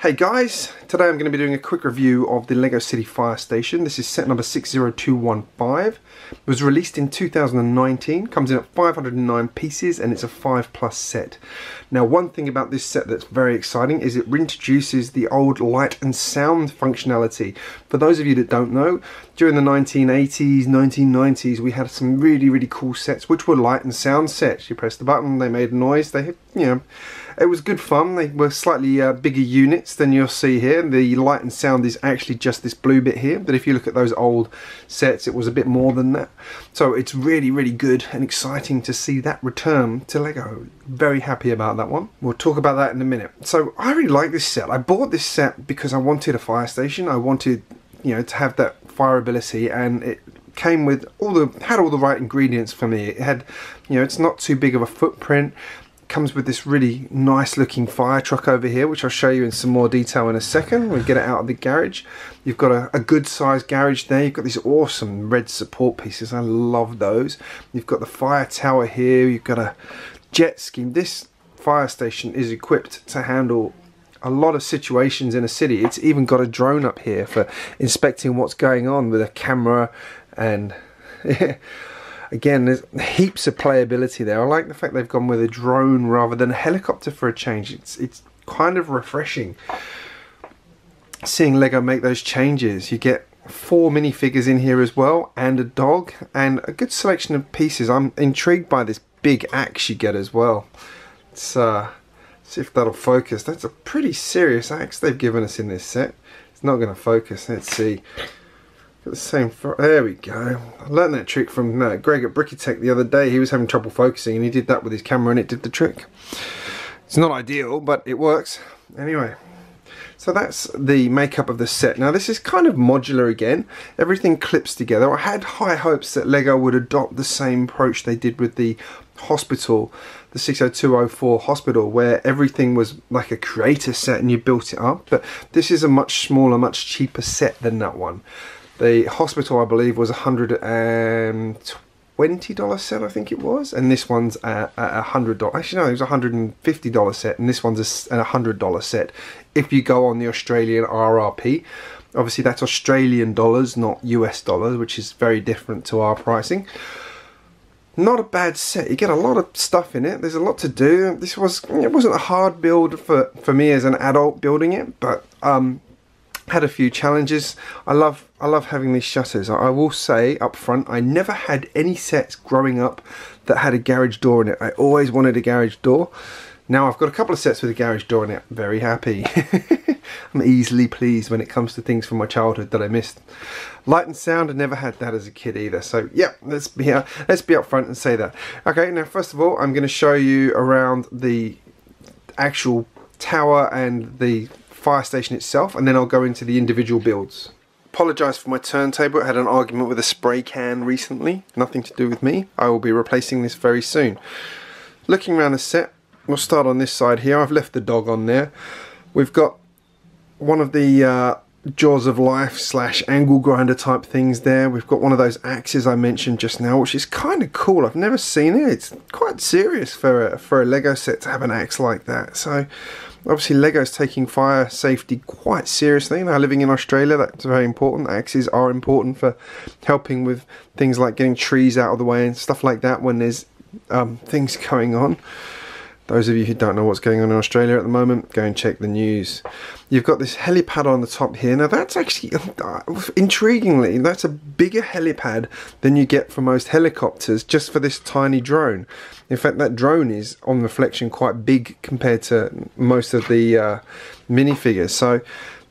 Hey guys, today I'm going to be doing a quick review of the LEGO City Fire Station. This is set number 60215. It was released in 2019, comes in at 509 pieces and it's a 5 plus set. Now one thing about this set that's very exciting is it reintroduces the old light and sound functionality. For those of you that don't know, during the 1980s, 1990s we had some really really cool sets which were light and sound sets. You press the button, they made noise, they you know it was good fun. They were slightly uh, bigger units than you'll see here. The light and sound is actually just this blue bit here, but if you look at those old sets, it was a bit more than that. So it's really, really good and exciting to see that return to LEGO. Very happy about that one. We'll talk about that in a minute. So I really like this set. I bought this set because I wanted a fire station. I wanted, you know, to have that fire ability and it came with all the had all the right ingredients for me. It had you know it's not too big of a footprint. Comes with this really nice looking fire truck over here which I'll show you in some more detail in a second we get it out of the garage. You've got a, a good sized garage there. You've got these awesome red support pieces. I love those. You've got the fire tower here. You've got a jet ski this fire station is equipped to handle a lot of situations in a city it's even got a drone up here for inspecting what's going on with a camera and Again, there's heaps of playability there. I like the fact they've gone with a drone rather than a helicopter for a change. It's, it's kind of refreshing seeing Lego make those changes. You get four minifigures in here as well and a dog and a good selection of pieces. I'm intrigued by this big axe you get as well. Let's uh, see if that'll focus. That's a pretty serious axe they've given us in this set. It's not going to focus. Let's see Got the same, there we go. I learned that trick from uh, Greg at Bricky Tech the other day. He was having trouble focusing and he did that with his camera and it did the trick. It's not ideal, but it works. Anyway, so that's the makeup of the set. Now this is kind of modular again. Everything clips together. I had high hopes that LEGO would adopt the same approach they did with the hospital, the 60204 hospital, where everything was like a creator set and you built it up. But this is a much smaller, much cheaper set than that one. The hospital, I believe, was a hundred and twenty dollar set, I think it was, and this one's a, a hundred dollar. Actually, no, it was a hundred and fifty dollar set, and this one's a, a hundred dollar set. If you go on the Australian RRP, obviously that's Australian dollars, not US dollars, which is very different to our pricing. Not a bad set. You get a lot of stuff in it. There's a lot to do. This was it wasn't a hard build for for me as an adult building it, but um, had a few challenges. I love I love having these shutters. I, will say up front, I never had any sets growing up that had a garage door in it. I always wanted a garage door. Now I've got a couple of sets with a garage door in it. Very happy. I'm easily pleased when it comes to things from my childhood that I missed. Light and sound, I never had that as a kid either. So yeah, let's be uh, let's be upfront and say that. Okay, now first of all, I'm going to show you around the actual tower and the fire station itself and then I'll go into the individual builds. Apologise for my turntable, I had an argument with a spray can recently, nothing to do with me. I will be replacing this very soon. Looking around the set, we'll start on this side here, I've left the dog on there. We've got one of the uh, Jaws of Life slash angle grinder type things there. We've got one of those axes I mentioned just now, which is kind of cool. I've never seen it. It's quite serious for a, for a Lego set to have an axe like that. So obviously Lego's taking fire safety quite seriously. Now living in Australia, that's very important. Axes are important for helping with things like getting trees out of the way and stuff like that when there's um, things going on. Those of you who don't know what's going on in Australia at the moment, go and check the news. You've got this helipad on the top here. Now that's actually, uh, intriguingly, that's a bigger helipad than you get for most helicopters just for this tiny drone. In fact, that drone is, on reflection, quite big compared to most of the uh, minifigures. So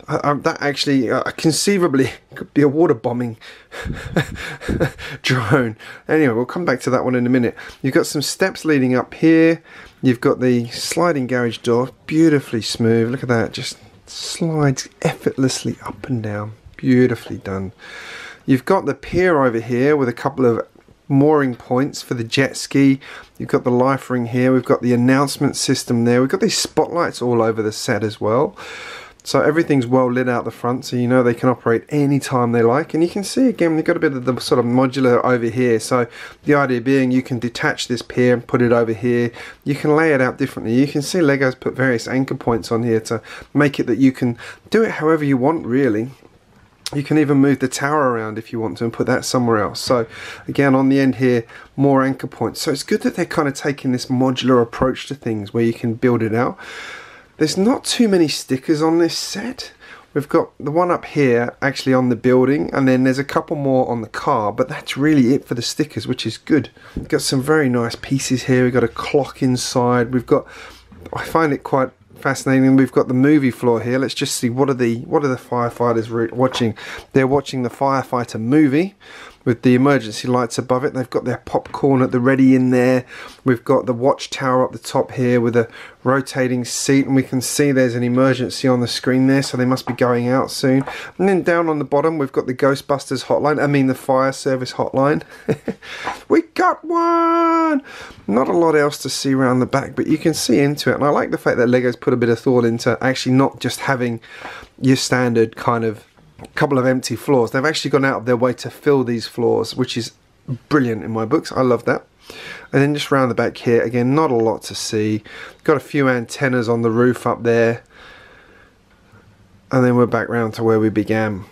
that actually uh, conceivably could be a water bombing drone. Anyway, we'll come back to that one in a minute. You've got some steps leading up here. You've got the sliding garage door, beautifully smooth. Look at that, just slides effortlessly up and down. Beautifully done. You've got the pier over here with a couple of mooring points for the jet ski. You've got the life ring here. We've got the announcement system there. We've got these spotlights all over the set as well. So everything's well lit out the front, so you know they can operate any time they like. And you can see again, we've got a bit of the sort of modular over here. So the idea being you can detach this pier and put it over here. You can lay it out differently. You can see Lego's put various anchor points on here to make it that you can do it however you want really. You can even move the tower around if you want to and put that somewhere else. So again, on the end here, more anchor points. So it's good that they're kind of taking this modular approach to things where you can build it out. There's not too many stickers on this set. We've got the one up here actually on the building and then there's a couple more on the car but that's really it for the stickers which is good. We've got some very nice pieces here. We've got a clock inside. We've got, I find it quite fascinating. We've got the movie floor here. Let's just see what are the what are the firefighters watching. They're watching the firefighter movie with the emergency lights above it. They've got their popcorn at the ready in there. We've got the watchtower up the top here with a rotating seat and we can see there's an emergency on the screen there so they must be going out soon. And then down on the bottom we've got the Ghostbusters hotline, I mean the fire service hotline. we got one! Not a lot else to see around the back but you can see into it and I like the fact that Lego's put a bit of thought into actually not just having your standard kind of couple of empty floors. They've actually gone out of their way to fill these floors, which is brilliant in my books. I love that. And then just round the back here, again, not a lot to see. Got a few antennas on the roof up there. And then we're back round to where we began.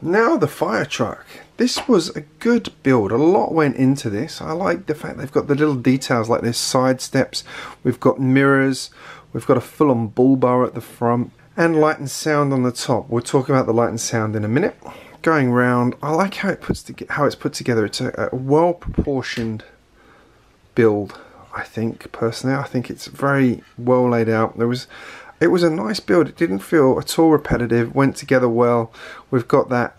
Now the fire truck. This was a good build. A lot went into this. I like the fact they've got the little details like this side steps. We've got mirrors. We've got a full-on bull bar at the front and light and sound on the top. We'll talk about the light and sound in a minute. Going round, I like how it puts how it's put together. It's a, a well proportioned build. I think personally, I think it's very well laid out. There was, it was a nice build. It didn't feel at all repetitive. Went together well. We've got that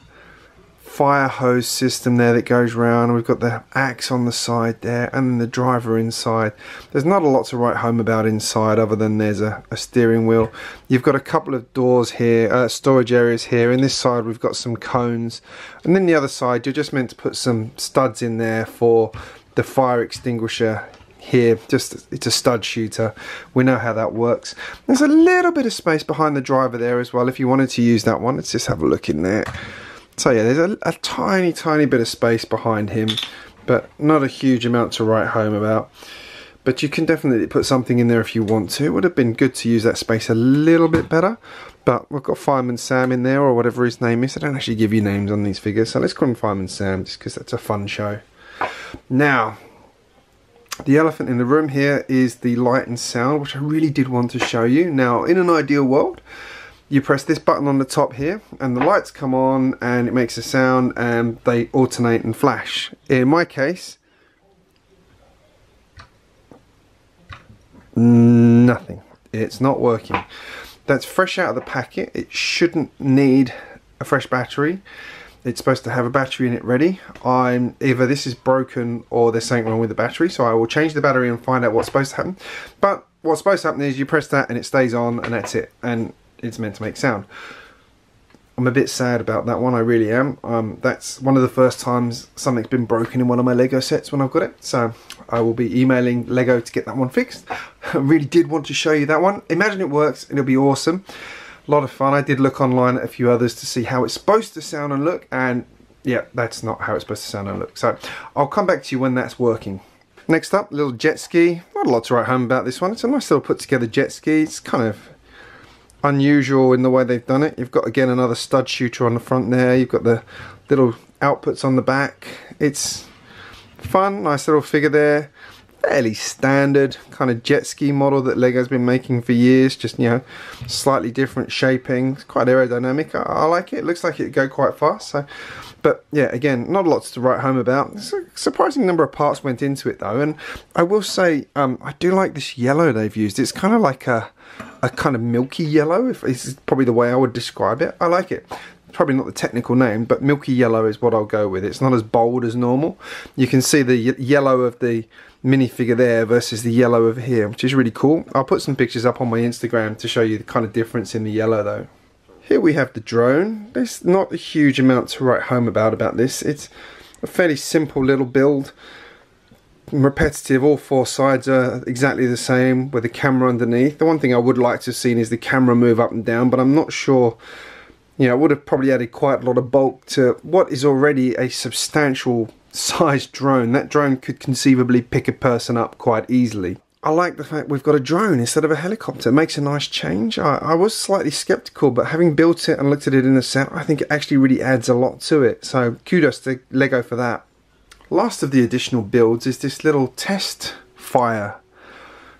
fire hose system there that goes round. We've got the axe on the side there and the driver inside. There's not a lot to write home about inside other than there's a, a steering wheel. You've got a couple of doors here, uh, storage areas here. In this side we've got some cones and then the other side you're just meant to put some studs in there for the fire extinguisher here just it's a stud shooter we know how that works there's a little bit of space behind the driver there as well if you wanted to use that one let's just have a look in there so yeah, there's a, a tiny, tiny bit of space behind him, but not a huge amount to write home about. But you can definitely put something in there if you want to. It would have been good to use that space a little bit better. But we've got Fireman Sam in there, or whatever his name is. I don't actually give you names on these figures, so let's call him Fireman Sam, just because that's a fun show. Now, the elephant in the room here is the light and sound, which I really did want to show you. Now, in an ideal world, you press this button on the top here and the lights come on and it makes a sound and they alternate and flash. In my case, nothing. It's not working. That's fresh out of the packet. It shouldn't need a fresh battery. It's supposed to have a battery in it ready. I'm either this is broken or there's something wrong with the battery, so I will change the battery and find out what's supposed to happen. But what's supposed to happen is you press that and it stays on and that's it. And it's meant to make sound. I'm a bit sad about that one, I really am. Um, that's one of the first times something's been broken in one of my Lego sets when I've got it. So I will be emailing Lego to get that one fixed. I really did want to show you that one. Imagine it works, it'll be awesome. A lot of fun. I did look online at a few others to see how it's supposed to sound and look and yeah, that's not how it's supposed to sound and look. So I'll come back to you when that's working. Next up, little jet ski. Not a lot to write home about this one. It's a nice little put together jet ski. It's kind of unusual in the way they've done it. You've got again another stud shooter on the front there. You've got the little outputs on the back. It's fun, nice little figure there. Fairly standard kind of jet ski model that Lego's been making for years. Just you know, slightly different shaping. It's quite aerodynamic. I, I like it. It looks like it'd go quite fast. So, but yeah, again, not lots to write home about. surprising number of parts went into it though, and I will say um, I do like this yellow they've used. It's kind of like a a kind of milky yellow, if is probably the way I would describe it. I like it. Probably not the technical name, but milky yellow is what I'll go with. It's not as bold as normal. You can see the yellow of the minifigure there versus the yellow over here, which is really cool. I'll put some pictures up on my Instagram to show you the kind of difference in the yellow though. Here we have the drone. There's not a huge amount to write home about about this. It's a fairly simple little build repetitive. All four sides are exactly the same with the camera underneath. The one thing I would like to have seen is the camera move up and down, but I'm not sure. You know, I would have probably added quite a lot of bulk to what is already a substantial sized drone. That drone could conceivably pick a person up quite easily. I like the fact we've got a drone instead of a helicopter. It makes a nice change. I, I, was slightly skeptical, but having built it and looked at it in the set, I think it actually really adds a lot to it. So kudos to LEGO for that. Last of the additional builds is this little test fire.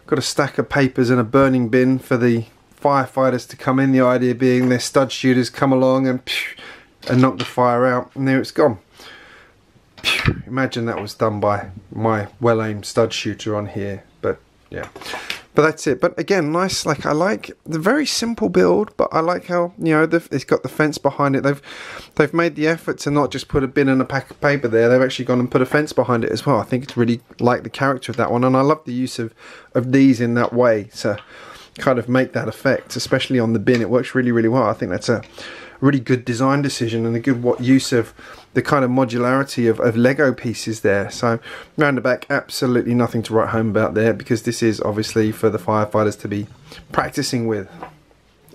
Got a stack of papers and a burning bin for the firefighters to come in. The idea being their stud shooters come along and, and knock the fire out and there it's gone. Imagine that was done by my well-aimed stud shooter on here. But yeah but that's it. But again nice like i like the very simple build but i like how you know it's got the fence behind it. They've they've made the effort to not just put a bin and a pack of paper there. They've actually gone and put a fence behind it as well. I think it's really like the character of that one and i love the use of of these in that way to kind of make that effect especially on the bin. It works really really well. I think that's a really good design decision and a good what use of the kind of modularity of, of Lego pieces there. So round the back, absolutely nothing to write home about there because this is obviously for the firefighters to be practicing with.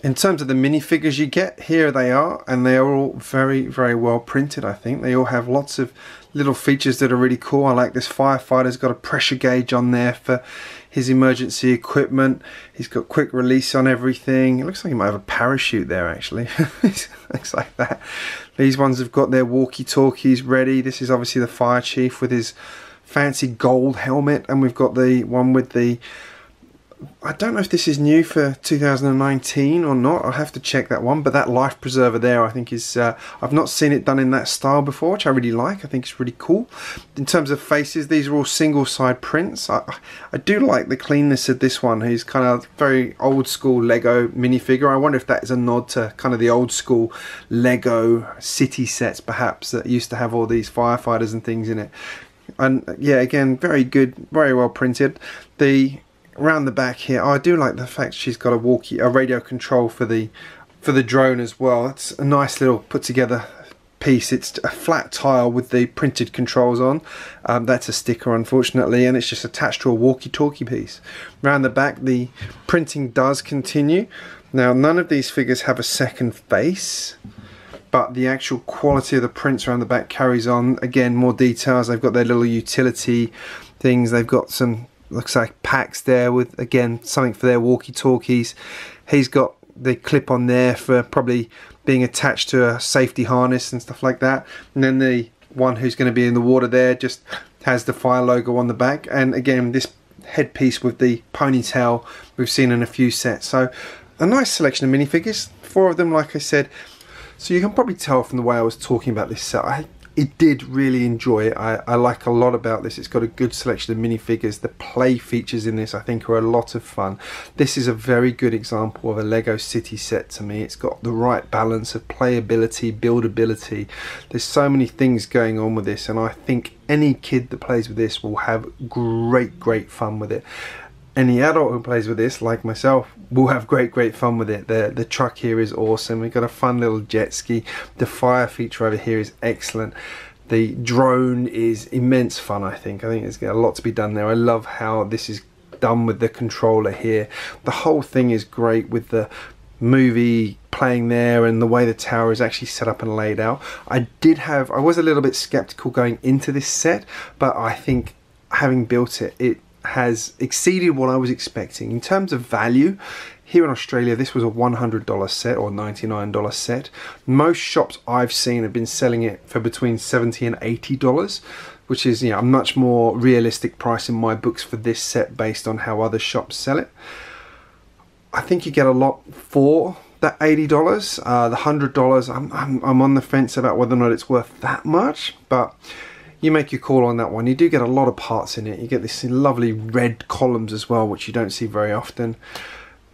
In terms of the minifigures you get, here they are, and they are all very, very well printed, I think. They all have lots of little features that are really cool. I like this firefighter's got a pressure gauge on there for his emergency equipment. He's got quick release on everything. It looks like he might have a parachute there actually. looks like that. These ones have got their walkie-talkies ready. This is obviously the fire chief with his fancy gold helmet and we've got the one with the I don't know if this is new for 2019 or not. I'll have to check that one. But that life preserver there, I think is uh, I've not seen it done in that style before, which I really like. I think it's really cool. In terms of faces, these are all single side prints. I, I do like the cleanness of this one. He's kind of very old school Lego minifigure. I wonder if that is a nod to kind of the old school Lego city sets, perhaps that used to have all these firefighters and things in it. And yeah, again, very good, very well printed. The around the back here I do like the fact she's got a walkie a radio control for the for the drone as well. It's a nice little put together piece. It's a flat tile with the printed controls on. Um, that's a sticker unfortunately and it's just attached to a walkie-talkie piece. Around the back the printing does continue. Now none of these figures have a second face but the actual quality of the prints around the back carries on. Again more details. They've got their little utility things. They've got some looks like packs there with again something for their walkie-talkies. He's got the clip on there for probably being attached to a safety harness and stuff like that. And then the one who's going to be in the water there just has the fire logo on the back. And again this headpiece with the ponytail we've seen in a few sets. So a nice selection of minifigures. Four of them like I said. So you can probably tell from the way I was talking about this set I it did really enjoy it. I, I, like a lot about this. It's got a good selection of minifigures. The play features in this I think are a lot of fun. This is a very good example of a Lego City set to me. It's got the right balance of playability, buildability. There's so many things going on with this and I think any kid that plays with this will have great, great fun with it any adult who plays with this, like myself, will have great, great fun with it. The, the truck here is awesome. We've got a fun little jet ski. The fire feature over here is excellent. The drone is immense fun, I think. I think there's a lot to be done there. I love how this is done with the controller here. The whole thing is great with the movie playing there and the way the tower is actually set up and laid out. I did have, I was a little bit skeptical going into this set, but I think having built it, it has exceeded what I was expecting. In terms of value, here in Australia, this was a $100 set or $99 set. Most shops I've seen have been selling it for between 70 and $80, which is you know, a much more realistic price in my books for this set based on how other shops sell it. I think you get a lot for that $80. Uh, the $100, I'm, I'm, I'm on the fence about whether or not it's worth that much, but you make your call on that one. You do get a lot of parts in it. You get this lovely red columns as well, which you don't see very often.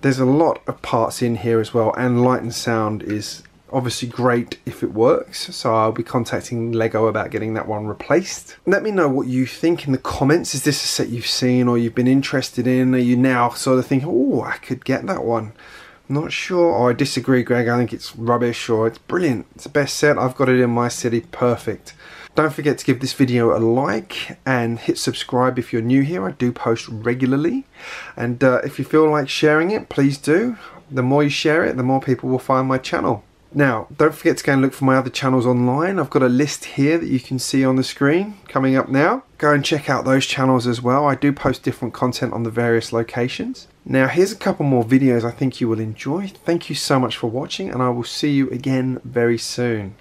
There's a lot of parts in here as well, and light and sound is obviously great if it works so I'll be contacting Lego about getting that one replaced. Let me know what you think in the comments. Is this a set you've seen or you've been interested in? Are you now sort of thinking, oh I could get that one? not sure or I disagree Greg I think it's rubbish or it's brilliant. It's the best set. I've got it in my city perfect. Don't forget to give this video a like and hit subscribe if you're new here. I do post regularly. And uh, if you feel like sharing it, please do. The more you share it, the more people will find my channel. Now, don't forget to go and look for my other channels online. I've got a list here that you can see on the screen coming up now. Go and check out those channels as well. I do post different content on the various locations. Now, here's a couple more videos I think you will enjoy. Thank you so much for watching and I will see you again very soon.